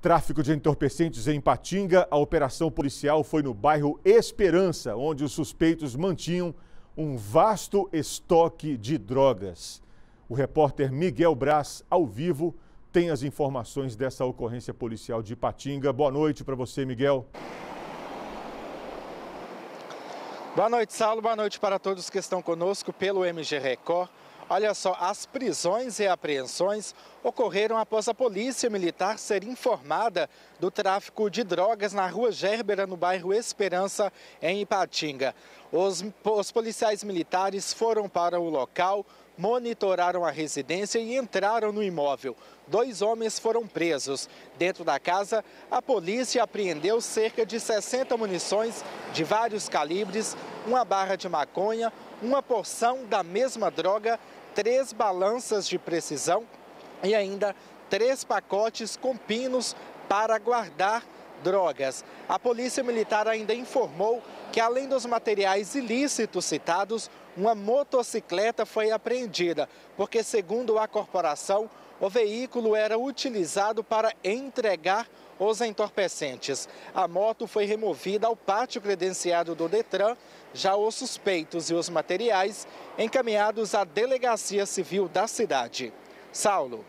Tráfico de entorpecentes em Patinga. A operação policial foi no bairro Esperança, onde os suspeitos mantinham um vasto estoque de drogas. O repórter Miguel Braz, ao vivo, tem as informações dessa ocorrência policial de Patinga. Boa noite para você, Miguel. Boa noite, Saulo. Boa noite para todos que estão conosco pelo MG Record. Olha só, as prisões e apreensões ocorreram após a polícia militar ser informada do tráfico de drogas na rua Gerbera, no bairro Esperança, em Ipatinga. Os, os policiais militares foram para o local, monitoraram a residência e entraram no imóvel. Dois homens foram presos. Dentro da casa, a polícia apreendeu cerca de 60 munições de vários calibres, uma barra de maconha, uma porção da mesma droga três balanças de precisão e ainda três pacotes com pinos para guardar drogas. A Polícia Militar ainda informou que, além dos materiais ilícitos citados, uma motocicleta foi apreendida, porque, segundo a corporação, o veículo era utilizado para entregar os entorpecentes. A moto foi removida ao pátio credenciado do Detran, já os suspeitos e os materiais encaminhados à Delegacia Civil da cidade. Saulo.